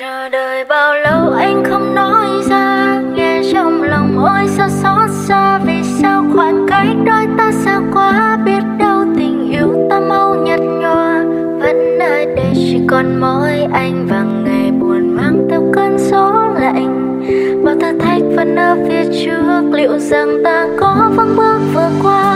chờ đợi bao lâu anh không nói ra. Nghe trong lòng ôi sao xót xa. Vì sao khoảng cách đôi ta xa quá? Biết đâu tình yêu ta mau nhạt nhòa. Vẫn nơi đây, chỉ còn mỗi anh. Và ngày buồn mang theo cơn gió lạnh. Bao thử thách vẫn ở phía trước. Liệu rằng ta có vững bước vừa qua?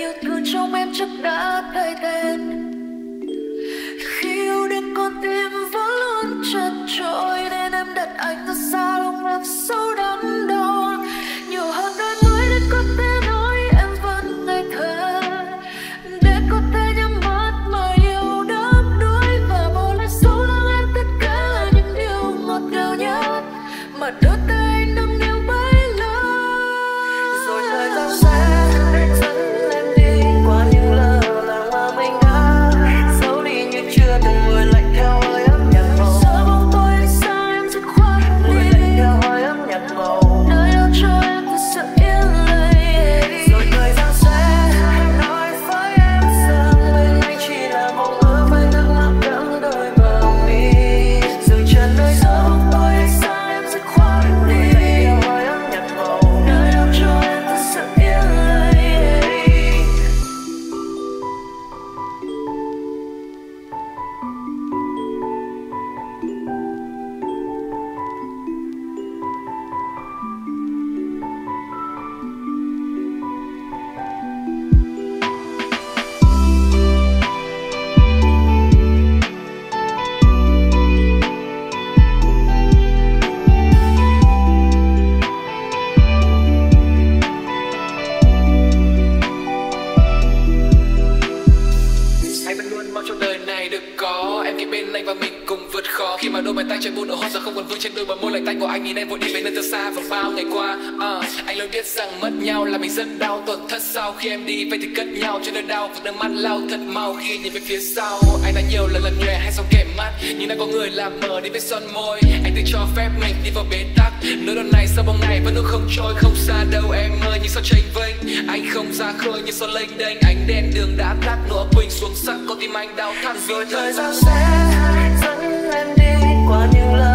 yêu thương trong em chắc đã thay tên. Khi yêu đến con tim vẫn luôn chật trội, nên em đặt anh ra xa lòng em sâu đắm. chơi buôn ở hot giờ không còn vui trên đôi bờ môi lạnh tay của anh nhìn em vội đi về nơi thật xa. Và bao ngày qua uh, anh luôn biết rằng mất nhau là mình rất đau. Tổn thất sau khi em đi vậy thì cất nhau cho nỗi đau. Và nước mắt lau thật mau khi nhìn về phía sau. Anh đã nhiều lần lật nhòe hay sau kẻ mắt nhưng đã có người làm mờ đi với son môi. Anh tự cho phép mình đi vào bế tắc. Nỗi đau này sau bao ngày vẫn nước không trôi không xa đâu em ơi. Nhưng sao tranh vinh anh không ra khơi nhưng sao lênh đênh. Ánh đèn đường đã tắt nữa quỳnh xuống sắc con tim anh đau thắt. Vì thời gian sẽ qua những lời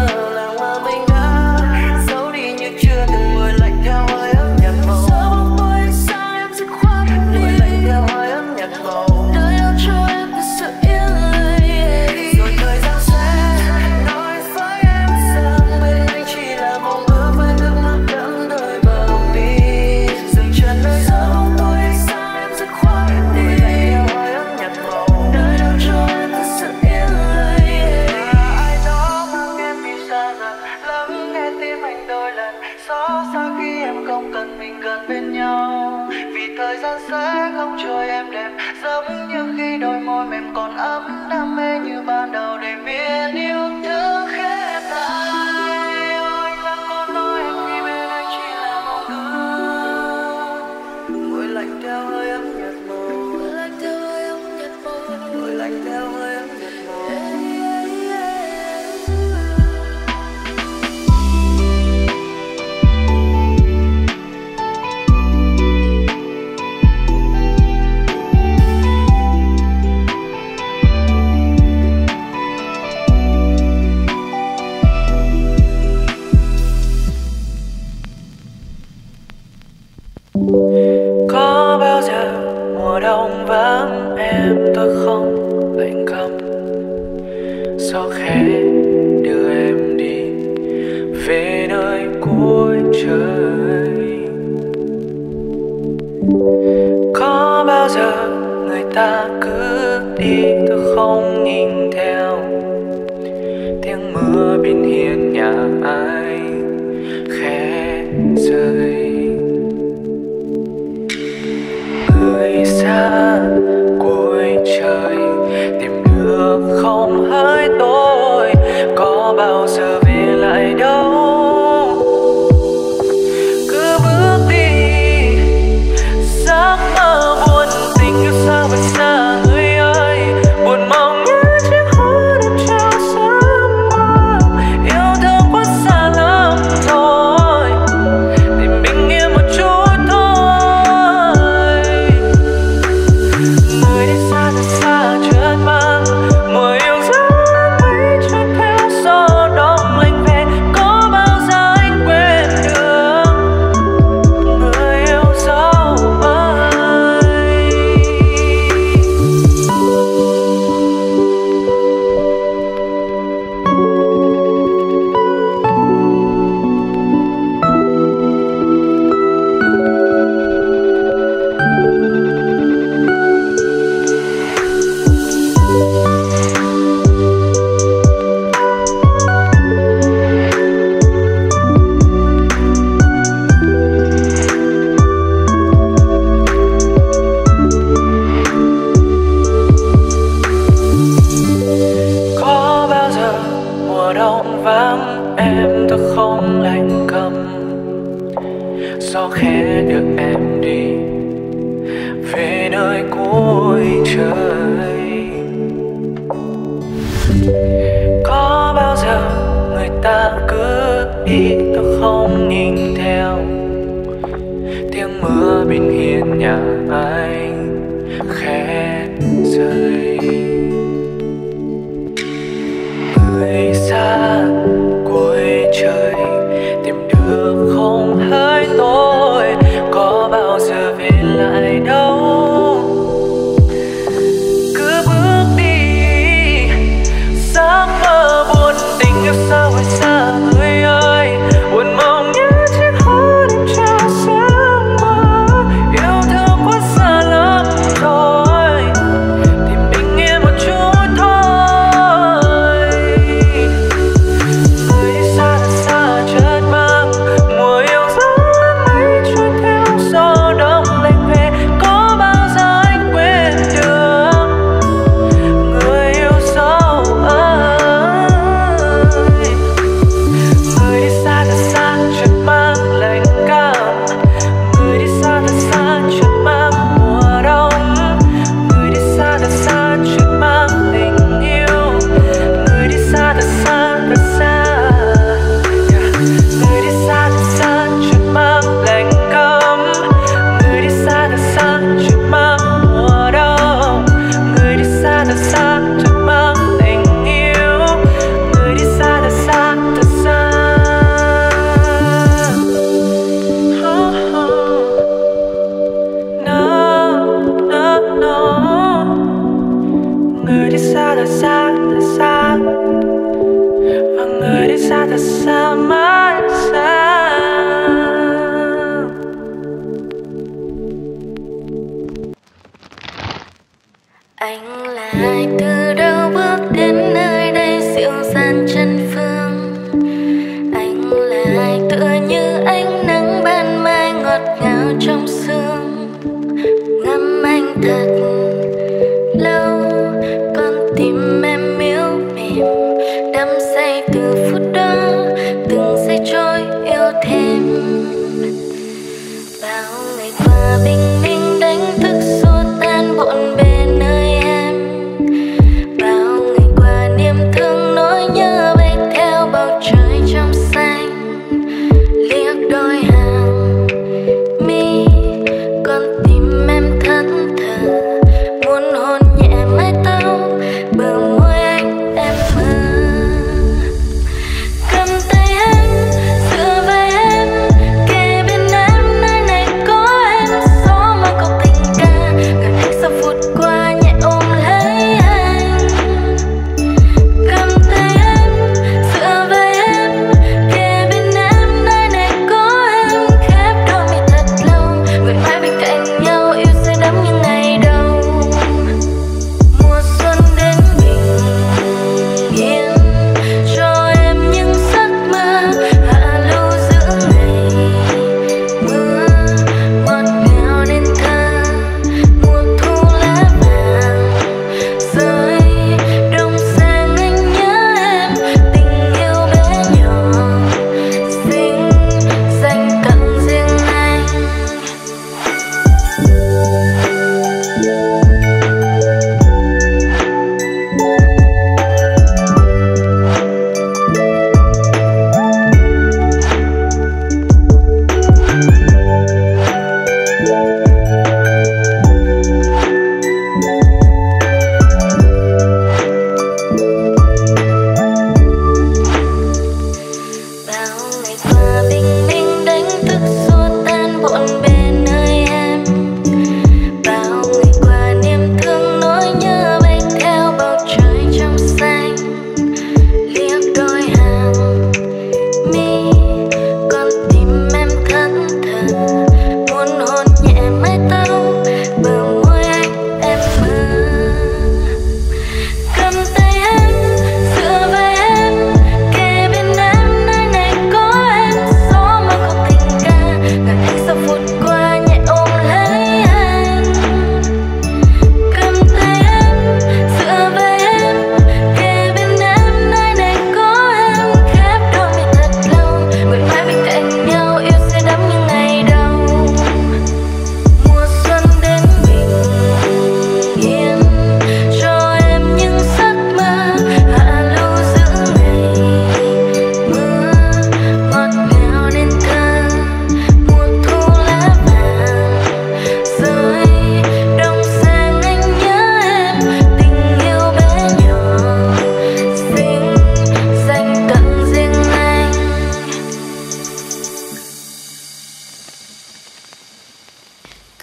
got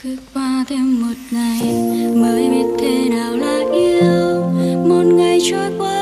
cứ qua thêm một ngày, mới biết thế nào là yêu. Một ngày trôi qua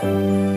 Música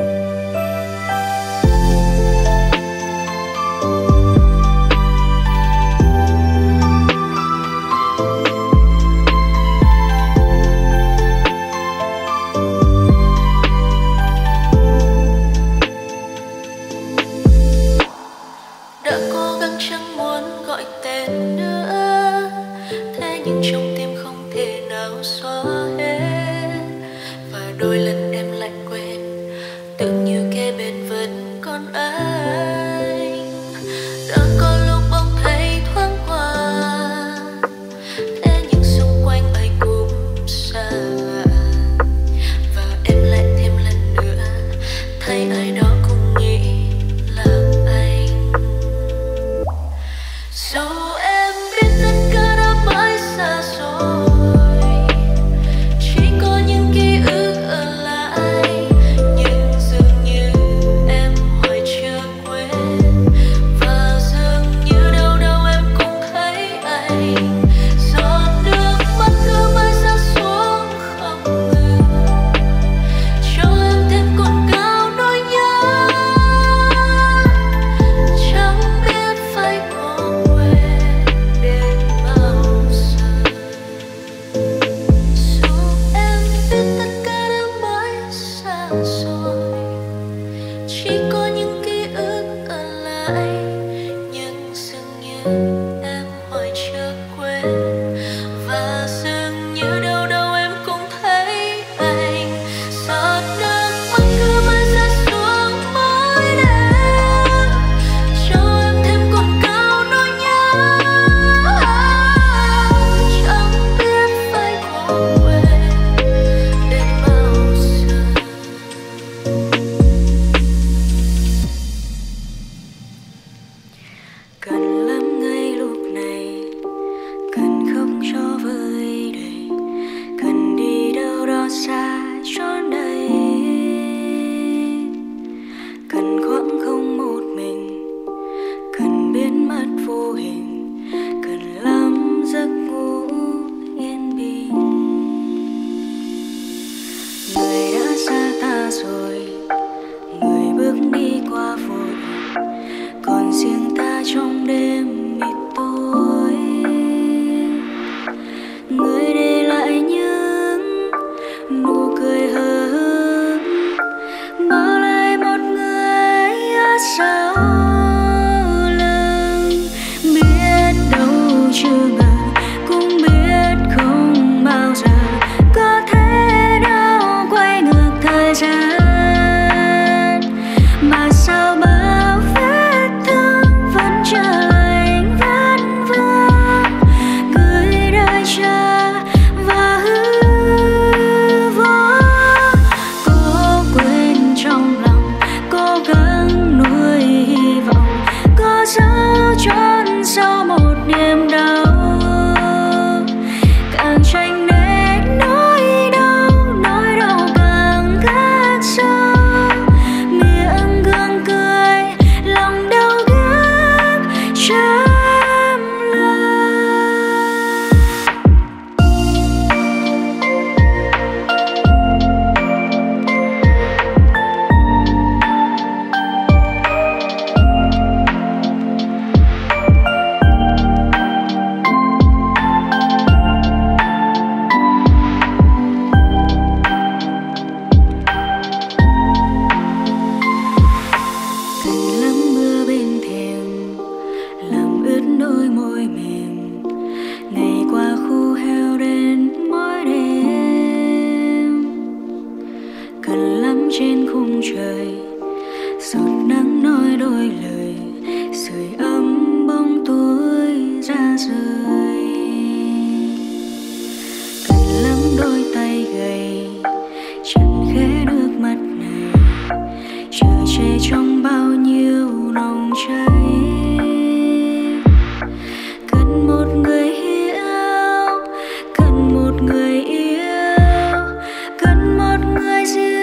my zoo.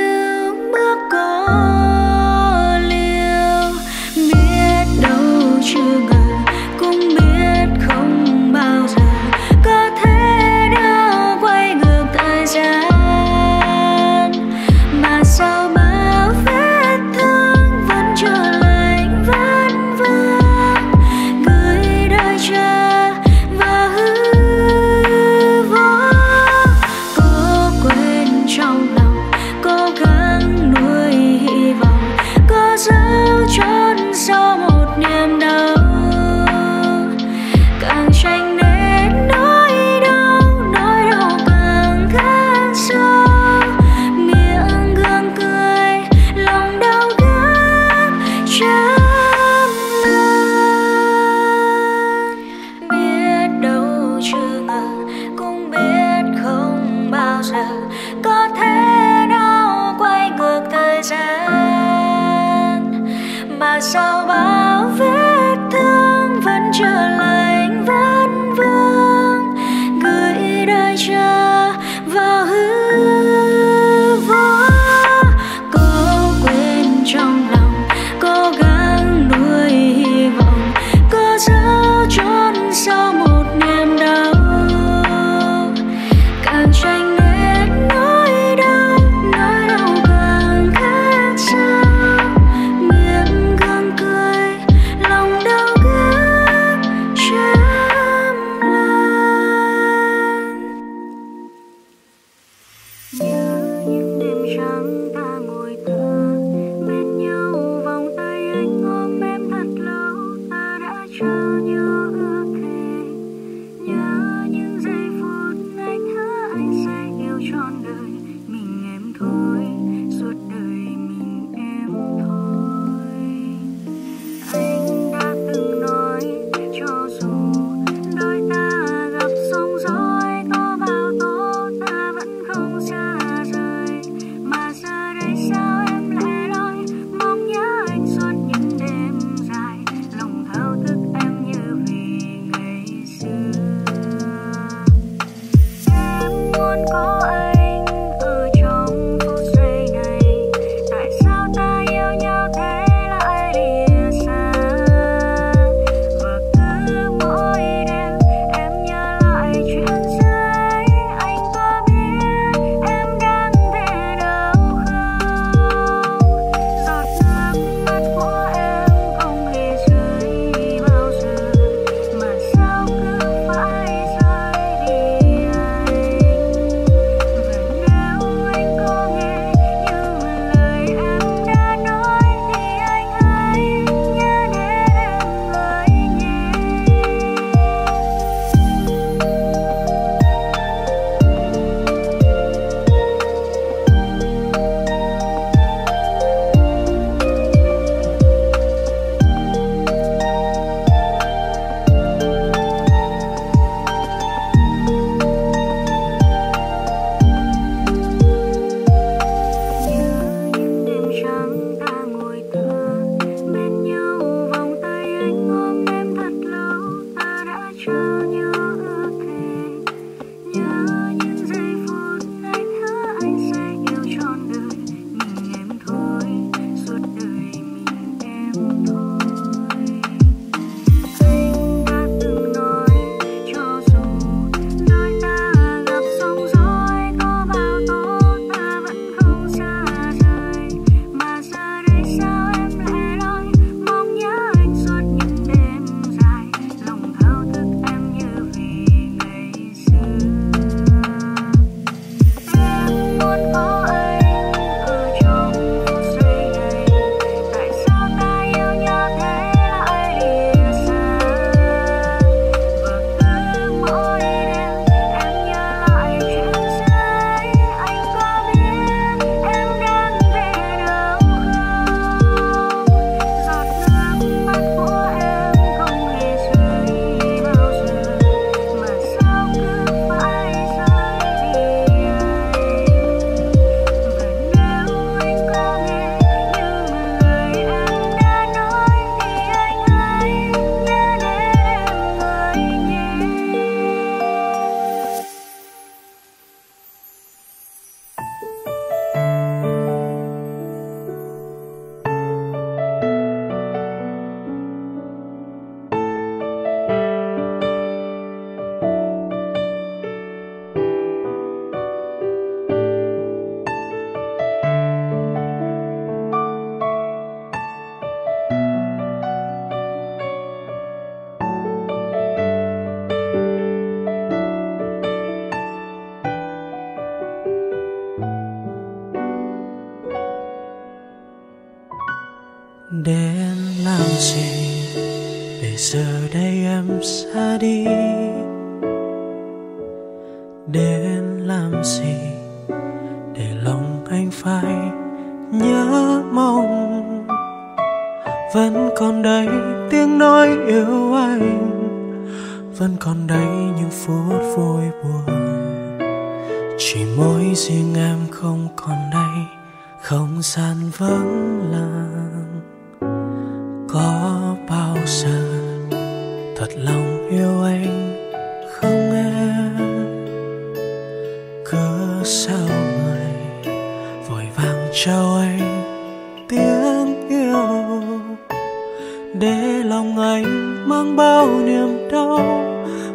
Để lòng anh mang bao niềm đau.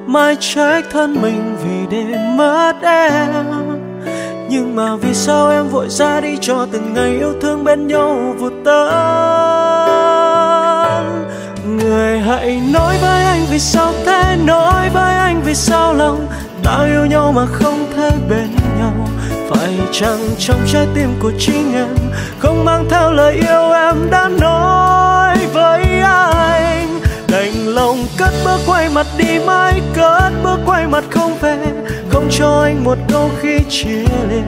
Mai trách thân mình vì để mất em. Nhưng mà vì sao em vội ra đi cho từng ngày yêu thương bên nhau vụt tan? Người hãy nói với anh vì sao thế, nói với anh vì sao lòng ta yêu nhau mà không thể bên nhau. Phải chăng trong trái tim của chính em không mang theo lời yêu em đã nói? Quay mặt đi mãi cất bước quay mặt không về. Không cho anh một câu khi chia lìa.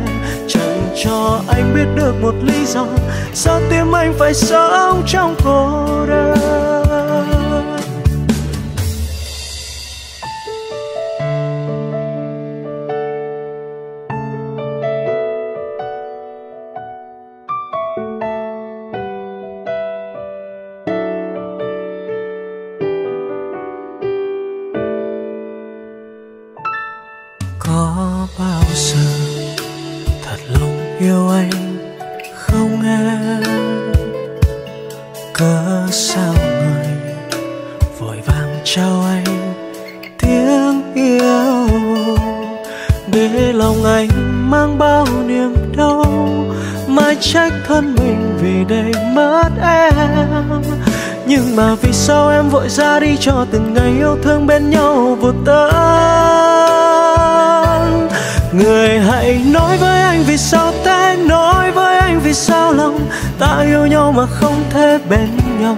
Chẳng cho anh biết được một lý do. Sao tim anh phải sống trong cô đơn? Yêu thương bên nhau vụt tới người hãy nói với anh vì sao thế nói với anh vì sao lòng ta yêu nhau mà không thể bên nhau.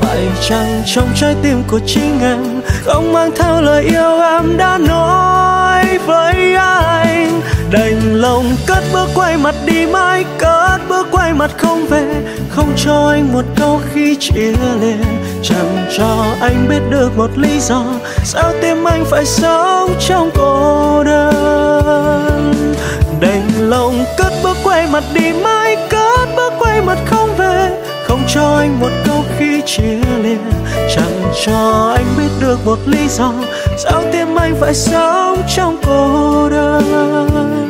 Phải chăng trong trái tim của chính em không mang theo lời yêu em đã nói với anh? Đành lòng cất bước quay mặt đi mãi, cất bước quay mặt không về. Không cho anh một câu khi chia lìa. Chẳng cho anh biết được một lý do, sao tim anh phải sống trong cô đơn? Đành lòng cất bước quay mặt đi mãi, cất bước quay mặt không về. Không cho anh một câu khi chia lìa. Chẳng cho anh biết được một lý do, sao tim anh phải sống trong cô đơn?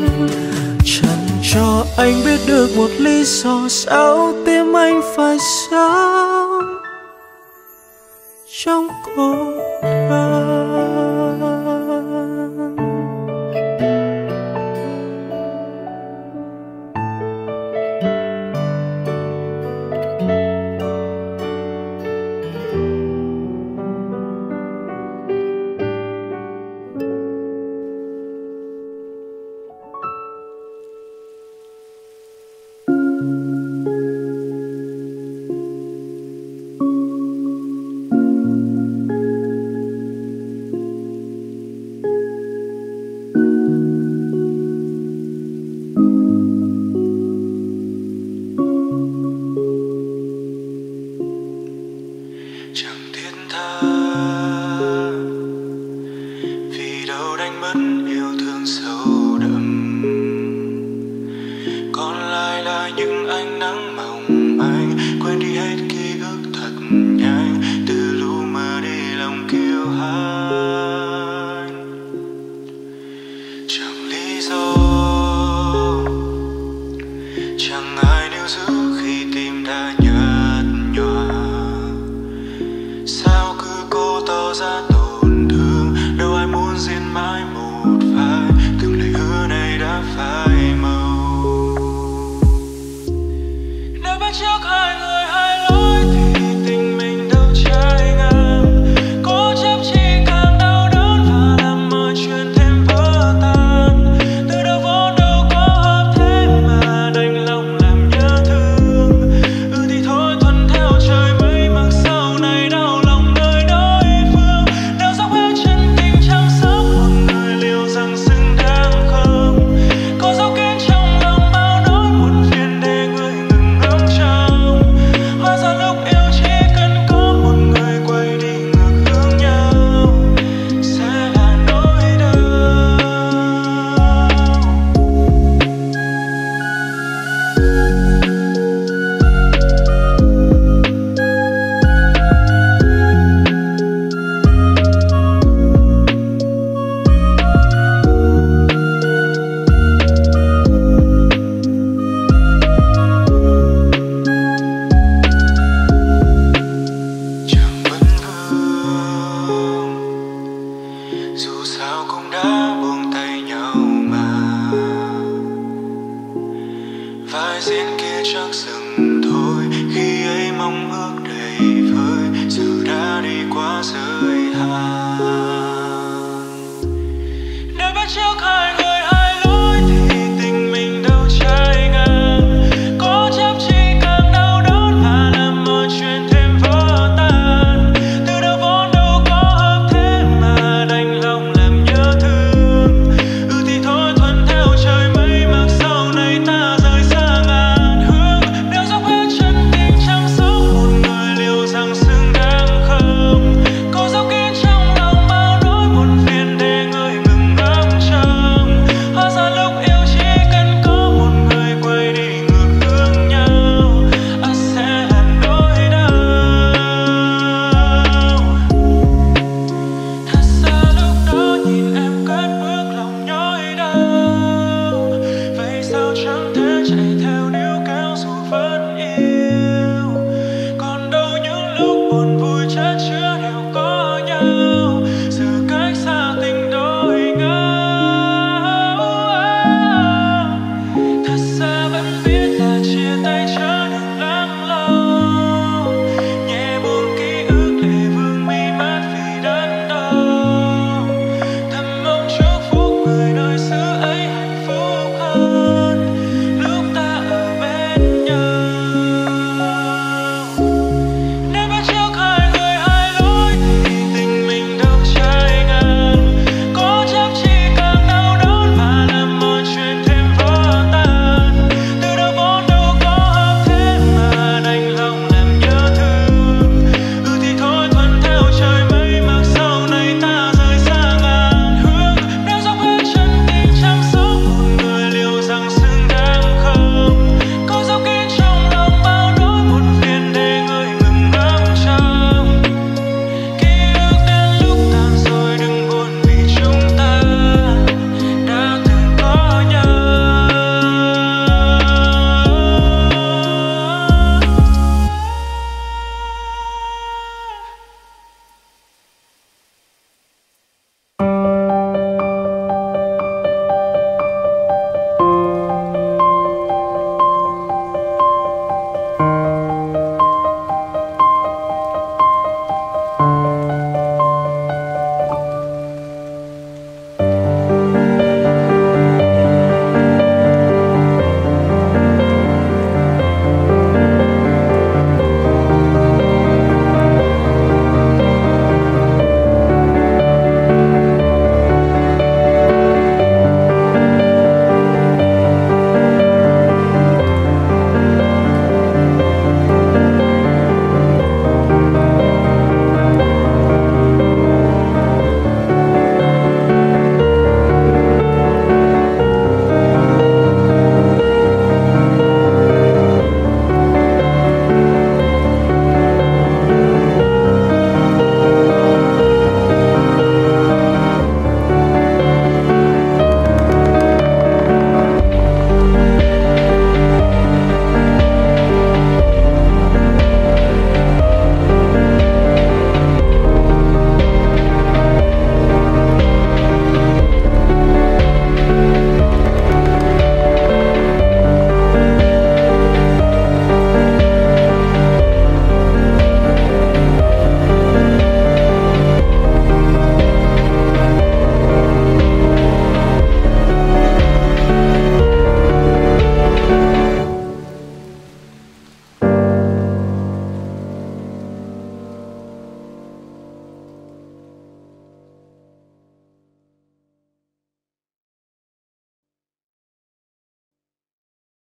Cho anh biết được một lý do sao tim anh phải sao trong cô đơn